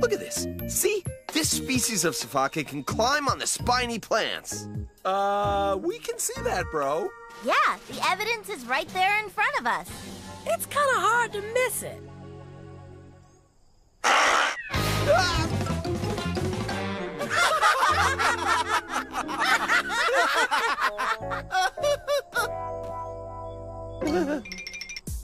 Look at this. See? This species of sifaka can climb on the spiny plants. Uh, we can see that, bro. Yeah, the evidence is right there in front of us. It's kind of hard to miss it.